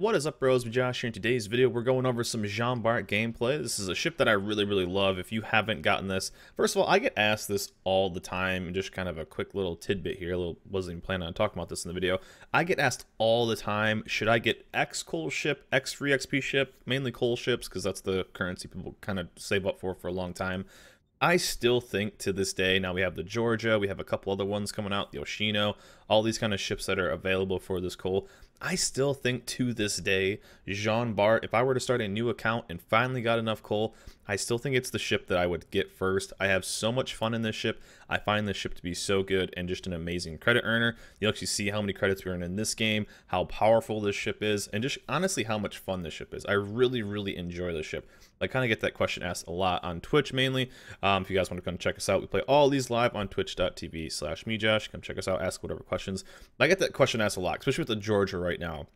What is up bros, Josh here. In today's video, we're going over some Jean Bart gameplay. This is a ship that I really, really love. If you haven't gotten this, first of all, I get asked this all the time, and just kind of a quick little tidbit here, little, wasn't even planning on talking about this in the video. I get asked all the time, should I get X coal ship, X free XP ship, mainly coal ships, because that's the currency people kind of save up for for a long time. I still think to this day, now we have the Georgia, we have a couple other ones coming out, the Oshino, all these kind of ships that are available for this coal. I still think to this day, Jean Bart, if I were to start a new account and finally got enough coal, I still think it's the ship that I would get first. I have so much fun in this ship. I find this ship to be so good and just an amazing credit earner. You'll actually see how many credits we earn in this game, how powerful this ship is, and just honestly how much fun this ship is. I really, really enjoy this ship. I kind of get that question asked a lot on Twitch mainly. Um, if you guys want to come check us out, we play all these live on twitch.tv slash Mejash. Come check us out, ask whatever questions. I get that question asked a lot, especially with the Georgia right now.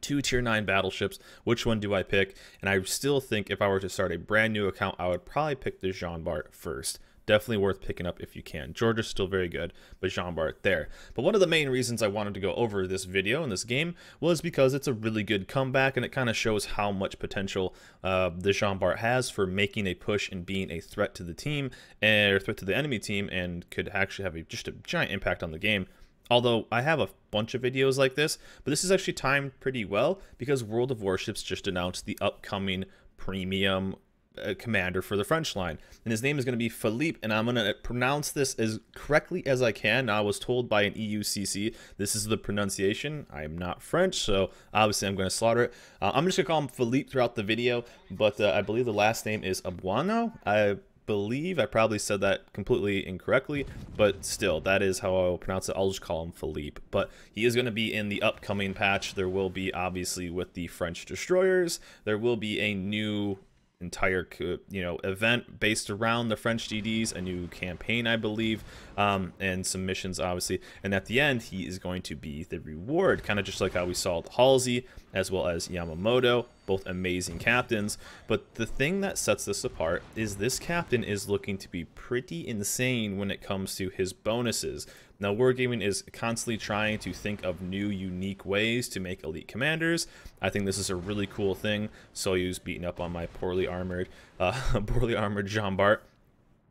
Two tier 9 battleships which one do i pick? And i still think if i were to start a brand new account i would probably pick the jean bart first. Definitely worth picking up if you can. Georgia's still very good but jean bart there. But one of the main reasons i wanted to go over this video and this game was because it's a really good comeback and it kind of shows how much potential uh, the jean bart has for making a push and being a threat to the team and or threat to the enemy team and could actually have a, just a giant impact on the game Although I have a bunch of videos like this, but this is actually timed pretty well because World of Warships just announced the upcoming premium uh, commander for the French line. And his name is going to be Philippe, and I'm going to pronounce this as correctly as I can. Now, I was told by an EUCC this is the pronunciation. I am not French, so obviously I'm going to slaughter it. Uh, I'm just going to call him Philippe throughout the video, but uh, I believe the last name is Auboyneau. I believe I probably said that completely incorrectly, but still, that is how I will pronounce it. I'll just call him Philippe. But he is going to be in the upcoming patch. There will be, obviously, with the French destroyers, there will be a new entire you know event based around the French DDs, a new campaign, I believe, um, and some missions, obviously. And at the end, he is going to be the reward, kind of just like how we saw Halsey as well as Yamamoto, both amazing captains. But the thing that sets this apart is this captain is looking to be pretty insane when it comes to his bonuses. Now, Wargaming is constantly trying to think of new, unique ways to make elite commanders. I think this is a really cool thing. Soyuz beating up on my poorly armored, uh, poorly armored Jean Bart.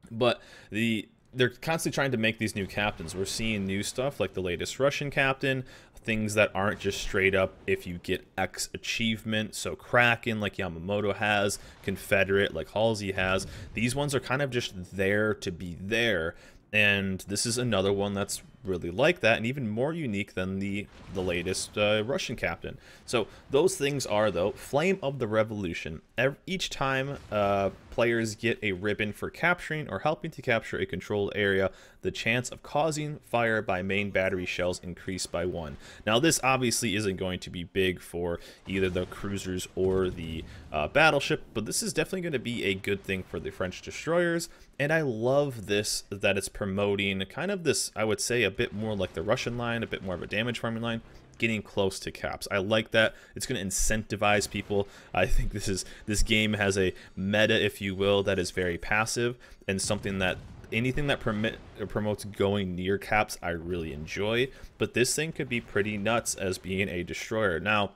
But the they're constantly trying to make these new captains. We're seeing new stuff like the latest Russian captain, things that aren't just straight up if you get X achievement. So Kraken, like Yamamoto has, Confederate, like Halsey has. These ones are kind of just there to be there and this is another one that's really like that and even more unique than the the latest uh, Russian captain. So those things are though Flame of the Revolution. Every, each time uh, players get a ribbon for capturing or helping to capture a controlled area, the chance of causing fire by main battery shells increase by one. Now this obviously isn't going to be big for either the cruisers or the uh, battleship, but this is definitely going to be a good thing for the French destroyers. And I love this that it's promoting kind of this, I would say, a bit more like the Russian line, a bit more of a damage farming line, getting close to caps. I like that. It's going to incentivize people. I think this is this game has a meta, if you will, that is very passive and something that anything that permit promotes going near caps I really enjoy. But this thing could be pretty nuts as being a destroyer. Now,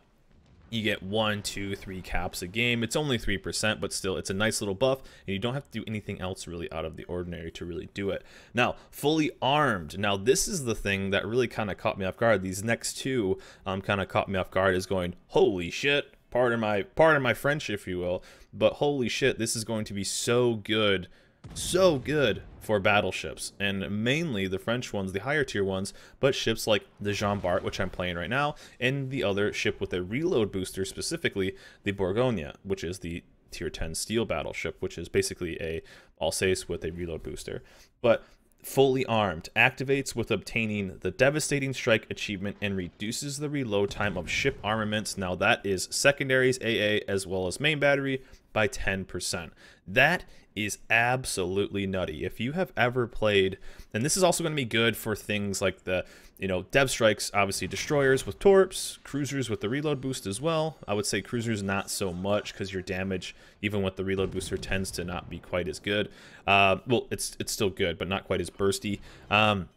you get one, two, three caps a game. It's only 3%, but still, it's a nice little buff, and you don't have to do anything else really out of the ordinary to really do it. Now, fully armed. Now, this is the thing that really kind of caught me off guard. These next two um, kind of caught me off guard is going, holy shit, pardon my, pardon my French, if you will, but holy shit, this is going to be so good so good for battleships, and mainly the French ones, the higher tier ones, but ships like the Jean Bart, which I'm playing right now, and the other ship with a reload booster, specifically the Bourgogne, which is the tier 10 steel battleship, which is basically a Alsace with a reload booster. But fully armed, activates with obtaining the Devastating Strike achievement and reduces the reload time of ship armaments. Now that is secondaries, AA, as well as main battery by 10%. That is absolutely nutty. If you have ever played, and this is also going to be good for things like the, you know, Dev Strikes, obviously destroyers with torps, cruisers with the reload boost as well. I would say cruisers not so much because your damage, even with the reload booster, tends to not be quite as good. Uh, well, it's it's still good, but not quite as bursty. Um,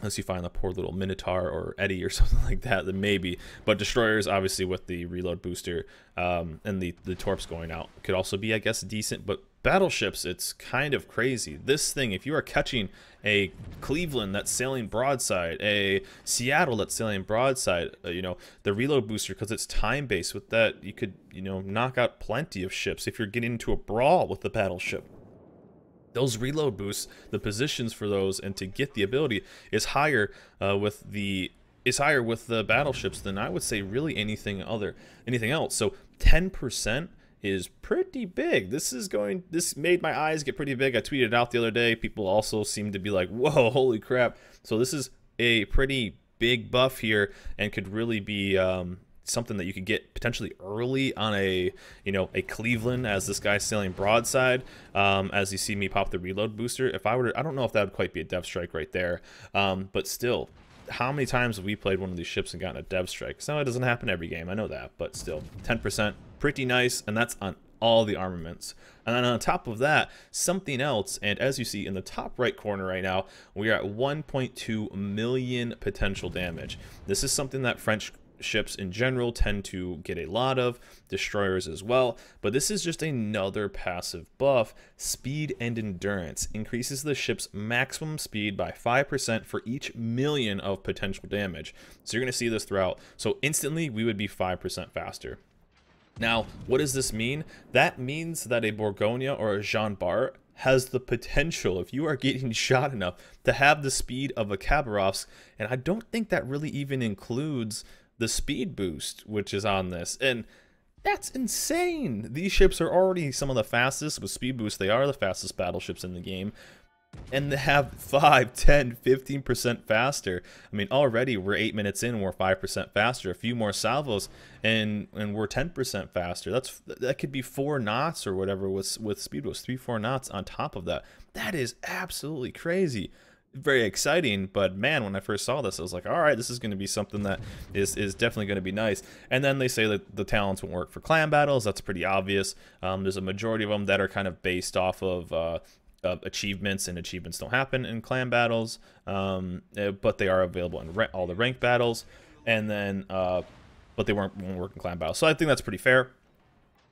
unless you find the poor little Minotaur or Eddie or something like that, then maybe. But destroyers, obviously, with the reload booster um, and the the torps going out, could also be, I guess, decent. But battleships, it's kind of crazy. This thing, if you are catching a Cleveland that's sailing broadside, a Seattle that's sailing broadside, uh, you know, the reload booster, because it's time based with that, you could, you know, knock out plenty of ships if you're getting into a brawl with the battleship those reload boosts, the positions for those, and to get the ability is higher uh, with the is higher with the battleships than I would say really anything other anything else. So 10% is pretty big. This is going this made my eyes get pretty big. I tweeted out the other day. People also seem to be like, "Whoa, holy crap." So this is a pretty big buff here and could really be um, something that you could get potentially early on a you know a Cleveland as this guy's sailing broadside um, as you see me pop the reload booster if I were to, I don't know if that would quite be a dev strike right there um, but still how many times have we played one of these ships and gotten a dev strike so it doesn't happen every game I know that but still 10% pretty nice and that's on all the armaments. And then on top of that, something else, and as you see in the top right corner right now, we are at 1.2 million potential damage. This is something that French ships in general tend to get a lot of, destroyers as well, but this is just another passive buff. Speed and endurance increases the ship's maximum speed by 5% for each million of potential damage. So you're going to see this throughout. So instantly we would be 5% faster. Now, what does this mean? That means that a Bourgogne or a Jean Bart has the potential, if you are getting shot enough, to have the speed of a Khabarovsk, and I don't think that really even includes the speed boost, which is on this. And that's insane. These ships are already some of the fastest. With speed boost, they are the fastest battleships in the game. And they have 5, 10, 15% faster. I mean, already we're 8 minutes in, we're 5% faster. A few more salvos, and and we're 10% faster. That's That could be 4 knots or whatever with, with speed boost. 3, 4 knots on top of that. That is absolutely crazy very exciting but man when i first saw this i was like all right this is going to be something that is is definitely going to be nice. And then they say that the talents won't work for clan battles. That's pretty obvious. Um, there's a majority of them that are kind of based off of uh, uh, achievements and achievements don't happen in clan battles. Um, eh, but they are available in all the rank battles. And then uh, but they weren't won't work in clan battles. So i think that's pretty fair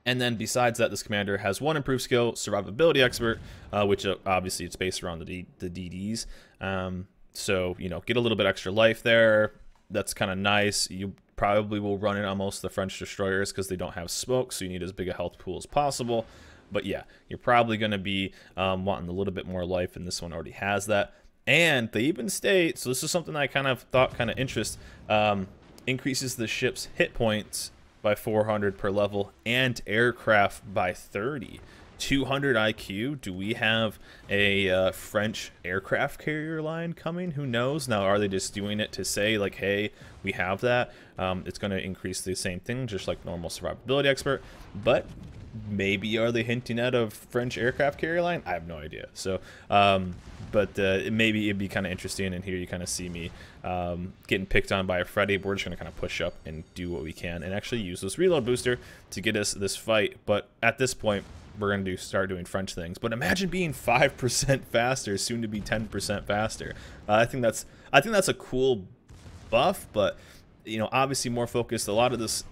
and then besides that, this commander has one improved skill, Survivability Expert, uh, which uh, obviously it's based around the, D the DDs. Um, so, you know, get a little bit extra life there. That's kind of nice. You probably will run it on most the French destroyers because they don't have smoke, so you need as big a health pool as possible. But yeah, you're probably going to be um, wanting a little bit more life, and this one already has that. And they even state, so this is something I kind of thought kind of interest, um, increases the ship's hit points by 400 per level and aircraft by 30. 200 IQ. Do we have a uh, French aircraft carrier line coming? Who knows? Now, are they just doing it to say, like, hey, we have that? Um, it's going to increase the same thing, just like normal survivability expert. But maybe are they hinting at a French aircraft carrier line? I have no idea. So, um, but uh, maybe it'd be kind of interesting. And here you kind of see me um, getting picked on by a Freddy. We're just going to kind of push up and do what we can and actually use this reload booster to get us this fight. But at this point, we're going to do, start doing French things. But imagine being 5% faster, soon to be 10% faster. Uh, I think that's I think that's a cool buff, but you know, obviously more focused. A lot of this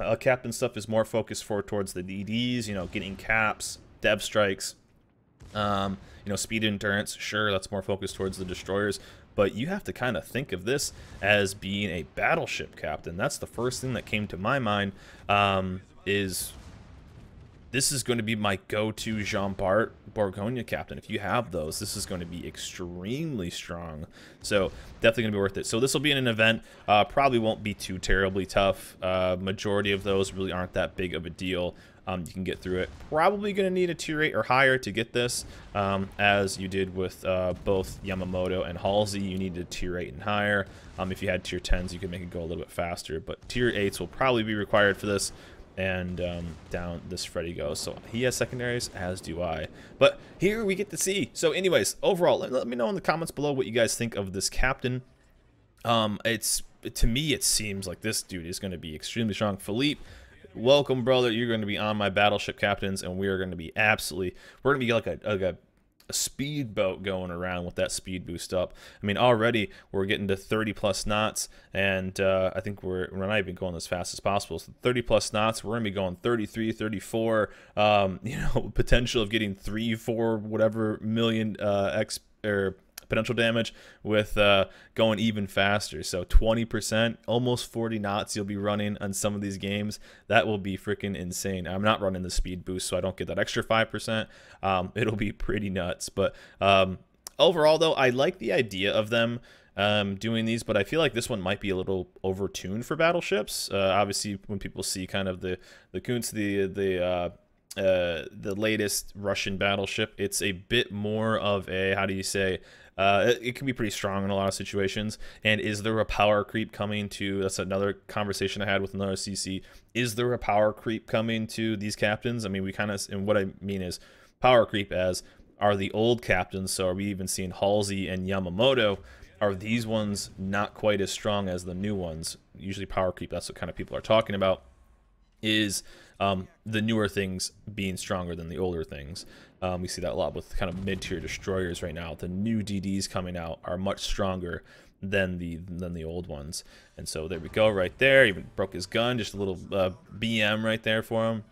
uh, captain stuff is more focused for towards the DDs, you know, getting caps, dev strikes, um, you know, speed endurance. Sure, that's more focused towards the destroyers, but you have to kind of think of this as being a battleship captain. That's the first thing that came to my mind. Um, is this is going to be my go-to Jean Bart Bourgogne captain. If you have those, this is going to be extremely strong. So definitely going to be worth it. So this will be in an event. Uh, probably won't be too terribly tough. Uh, majority of those really aren't that big of a deal. Um, you can get through it. Probably going to need a tier 8 or higher to get this, um, as you did with uh, both Yamamoto and Halsey. You needed tier 8 and higher. Um, if you had tier 10s, you could make it go a little bit faster, but tier 8s will probably be required for this and um, down this Freddy goes. So he has secondaries, as do I. But here we get to see. So anyways, overall, let, let me know in the comments below what you guys think of this captain. Um, it's To me, it seems like this dude is going to be extremely strong. Philippe, welcome, brother. You're going to be on my battleship captains, and we are going to be absolutely... We're going to be like a, like a a speedboat going around with that speed boost up. I mean, already we're getting to 30 plus knots, and uh, I think we're, we're not even going as fast as possible. So 30 plus knots, we're going to be going 33, 34, um, you know, potential of getting three, four, whatever million uh, X or potential damage with uh, going even faster. So 20%, almost 40 knots you'll be running on some of these games. That will be freaking insane. I'm not running the speed boost, so I don't get that extra 5%. Um, it'll be pretty nuts. But um, overall, though, I like the idea of them um, doing these, but I feel like this one might be a little overtuned for battleships. Uh, obviously, when people see kind of the the Kuntz, the the uh, uh, the latest Russian battleship, it's a bit more of a how do you say uh, it, it, can be pretty strong in a lot of situations. And is there a power creep coming to? That's another conversation I had with another CC. Is there a power creep coming to these captains? I mean, we kind of, and what I mean is power creep as are the old captains. So are we even seeing Halsey and Yamamoto? Are these ones not quite as strong as the new ones? Usually, power creep. That's what kind of people are talking about. Is um, the newer things being stronger than the older things. Um, we see that a lot with kind of mid-tier destroyers right now. The new DDs coming out are much stronger than the than the old ones. And so there we go, right there. Even broke his gun, just a little uh, BM right there for him.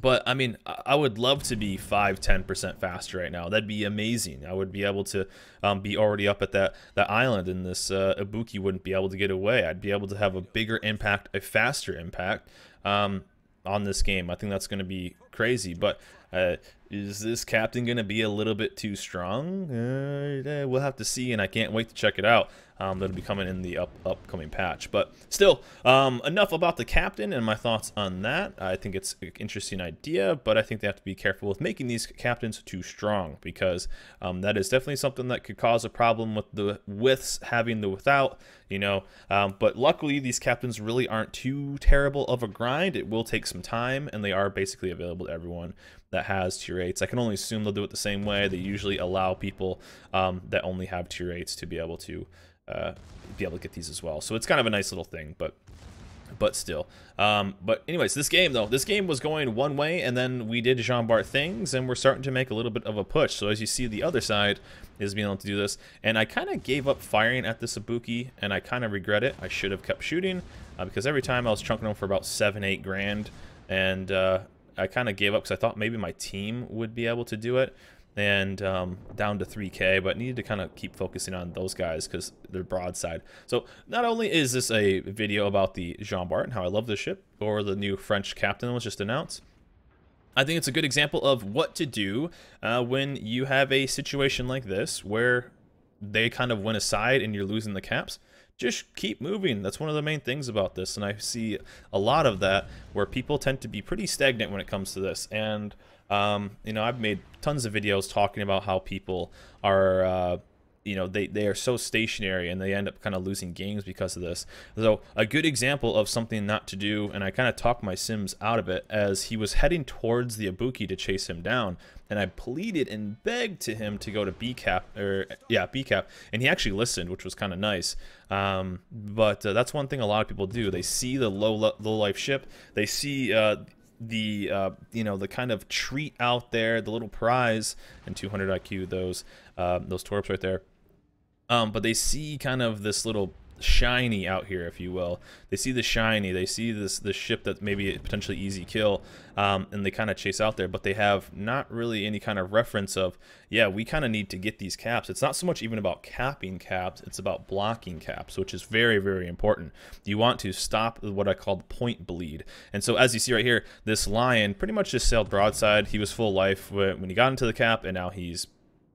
But I mean, I would love to be 5 10% faster right now. That'd be amazing. I would be able to um, be already up at that, that island, and this uh, Ibuki wouldn't be able to get away. I'd be able to have a bigger impact, a faster impact. Um, on this game. I think that's going to be crazy. But uh, is this captain going to be a little bit too strong? Uh, we'll have to see, and I can't wait to check it out. Um, that'll be coming in the up, upcoming patch. But still, um, enough about the captain and my thoughts on that. I think it's an interesting idea, but I think they have to be careful with making these captains too strong because um, that is definitely something that could cause a problem with the withs having the without, you know. Um, but luckily, these captains really aren't too terrible of a grind. It will take some time, and they are basically available to everyone that has tier 8s. I can only assume they'll do it the same way. They usually allow people um, that only have tier 8s to be able to uh, be able to get these as well. So it's kind of a nice little thing, but but still. Um, but anyways, this game though, this game was going one way, and then we did Jean Bart things, and we're starting to make a little bit of a push. So as you see, the other side is being able to do this, and I kind of gave up firing at the Sabuki, and I kind of regret it. I should have kept shooting uh, because every time I was chunking them for about seven, eight grand, and uh, I kind of gave up because I thought maybe my team would be able to do it. And um, down to 3k but needed to kind of keep focusing on those guys because they're broadside so not only is this a video about the Jean Bart and how I love this ship or the new French captain was just announced I think it's a good example of what to do uh, when you have a situation like this where they kind of went aside and you're losing the caps just keep moving. That's one of the main things about this. And I see a lot of that where people tend to be pretty stagnant when it comes to this. And, um, you know, I've made tons of videos talking about how people are, uh, you know they, they are so stationary and they end up kind of losing games because of this. So a good example of something not to do and i kind of talked my sims out of it as he was heading towards the ibuki to chase him down and i pleaded and begged to him to go to b cap or yeah b cap and he actually listened which was kind of nice. Um, but uh, that's one thing a lot of people do. They see the low low life ship. They see uh, the uh, you know the kind of treat out there, the little prize, and 200 IQ those uh, those torps right there. Um, but they see kind of this little shiny out here, if you will. They see the shiny, they see this this ship that maybe a potentially easy kill, um, and they kind of chase out there, but they have not really any kind of reference of, yeah, we kind of need to get these caps. It's not so much even about capping caps, it's about blocking caps, which is very, very important. You want to stop what I call the point bleed. And so as you see right here, this lion pretty much just sailed broadside. He was full life when he got into the cap, and now he's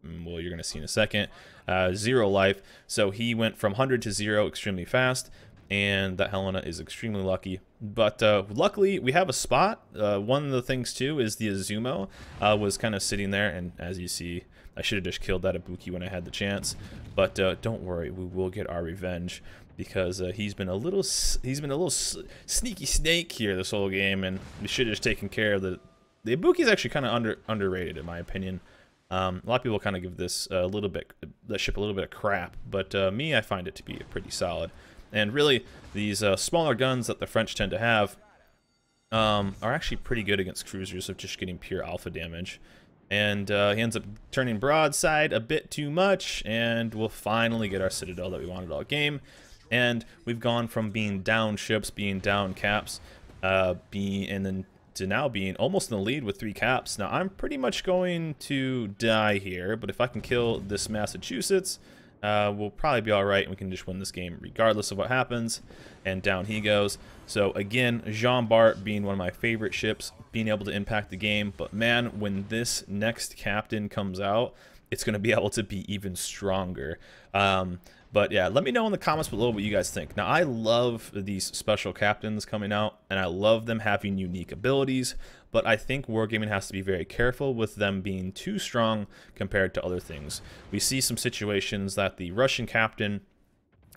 Mm, well, you're going to see in a second, uh, zero life. So he went from 100 to zero extremely fast, and that Helena is extremely lucky. But uh, luckily, we have a spot. Uh, one of the things, too, is the Azuma uh, was kind of sitting there, and as you see, I should have just killed that Ibuki when I had the chance. But uh, don't worry, we will get our revenge because uh, he's been a little he's been a little sneaky snake here this whole game, and we should have just taken care of the the is actually kind of under underrated in my opinion. Um, a lot of people kind of give this a little bit, the ship a little bit of crap, but uh, me, I find it to be pretty solid. And really, these uh, smaller guns that the French tend to have um, are actually pretty good against cruisers of just getting pure alpha damage. And uh, he ends up turning broadside a bit too much, and we'll finally get our Citadel that we wanted all game. And we've gone from being down ships, being down caps, uh, being and then to now being almost in the lead with three caps. Now I'm pretty much going to die here, but if I can kill this Massachusetts, uh, we'll probably be all right, and we can just win this game regardless of what happens. And down he goes. So again, Jean Bart being one of my favorite ships, being able to impact the game. But man, when this next captain comes out, it's going to be able to be even stronger. Um, but yeah, let me know in the comments below what you guys think. Now, I love these special captains coming out, and I love them having unique abilities, but I think Wargaming has to be very careful with them being too strong compared to other things. We see some situations that the Russian captain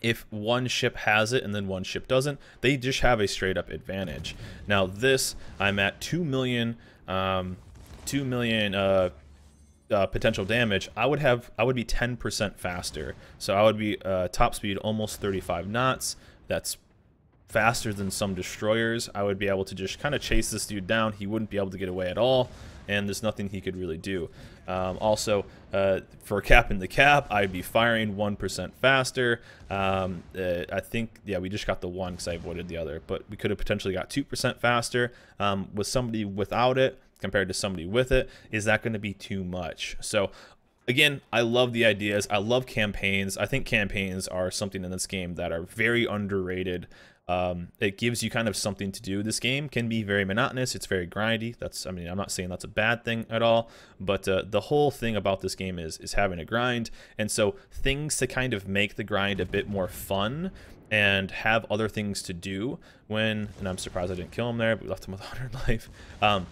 if one ship has it and then one ship doesn't, they just have a straight up advantage. Now this, I'm at 2 million, um, 2 million uh, uh, potential damage, I would have I would be 10% faster. So I would be uh, top speed almost 35 knots. That's faster than some destroyers. I would be able to just kind of chase this dude down. He wouldn't be able to get away at all, and there's nothing he could really do. Um, also, uh, for cap in the cap, I'd be firing 1% faster. Um, uh, I think, yeah, we just got the one because I avoided the other, but we could have potentially got 2% faster. Um, with somebody without it, compared to somebody with it, is that going to be too much? So again, I love the ideas. I love campaigns. I think campaigns are something in this game that are very underrated. Um, it gives you kind of something to do. This game can be very monotonous. It's very grindy. That's, I mean, I'm not saying that's a bad thing at all, but uh, the whole thing about this game is is having a grind, and so things to kind of make the grind a bit more fun and have other things to do when. And I'm surprised I didn't kill him there, but we left him with 100 life. Um,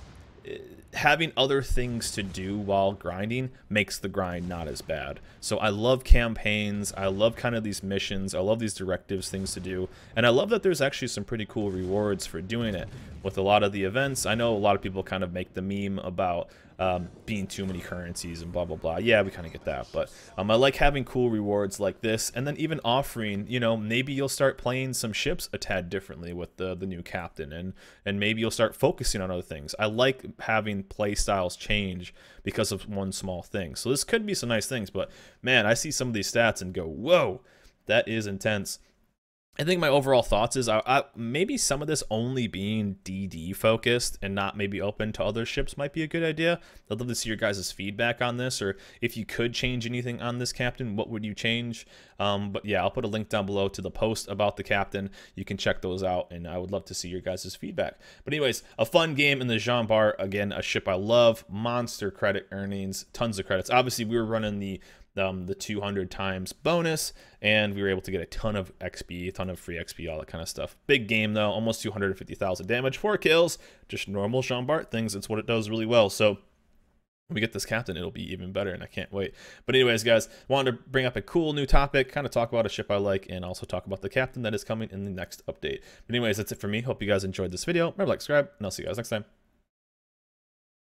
having other things to do while grinding makes the grind not as bad. So I love campaigns. I love kind of these missions. I love these directives, things to do. And I love that there's actually some pretty cool rewards for doing it with a lot of the events. I know a lot of people kind of make the meme about um, being too many currencies and blah, blah, blah. Yeah, we kind of get that. But um, I like having cool rewards like this. And then even offering, you know, maybe you'll start playing some ships a tad differently with the, the new captain. And, and maybe you'll start focusing on other things. I like having play styles change because of one small thing. So this could be some nice things. But man, I see some of these stats and go, whoa, that is intense. I think my overall thoughts is I, I, maybe some of this only being DD focused and not maybe open to other ships might be a good idea. I'd love to see your guys' feedback on this, or if you could change anything on this captain, what would you change? Um, but yeah, I'll put a link down below to the post about the captain. You can check those out, and I would love to see your guys' feedback. But anyways, a fun game in the Jean Bart. Again, a ship I love. Monster credit earnings, tons of credits. Obviously, we were running the um, the 200 times bonus, and we were able to get a ton of XP, a ton of free XP, all that kind of stuff. Big game though, almost 250,000 damage, four kills, just normal Jean Bart things. It's what it does really well. So when we get this captain, it'll be even better, and I can't wait. But anyways, guys, wanted to bring up a cool new topic, kind of talk about a ship I like, and also talk about the captain that is coming in the next update. But anyways, that's it for me. Hope you guys enjoyed this video. Remember, like, subscribe, and I'll see you guys next time.